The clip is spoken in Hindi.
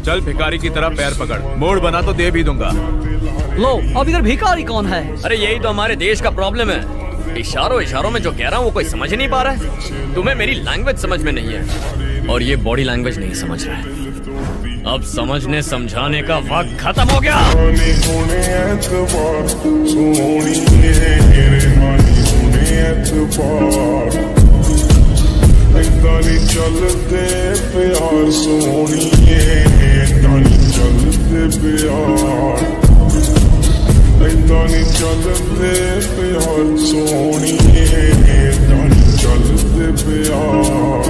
चल भिखारी की तरह पैर पकड़ मोड़ बना तो दे भी दूँगा लो अब इधर भिखारी कौन है अरे यही तो हमारे देश का प्रॉब्लम है इशारों इशारों में जो कह रहा हूँ वो कोई समझ नहीं पा रहा है तुम्हें मेरी लैंग्वेज समझ में नहीं है और ये बॉडी लैंग्वेज नहीं समझ रहा है अब समझने समझाने का वक्त खत्म हो गया ਨਾਲ ਚੱਲਦੇ ਪਿਆਰ ਸੋਹਣੀਏ, ਨਾਲ ਚੱਲਦੇ ਪਿਆਰ। ਇਦਾਂ ਨਹੀਂ ਚੱਲਦੇ ਪਿਆਰ ਸੋਹਣੀਏ, ਨਾਲ ਚੱਲਦੇ ਪਿਆਰ।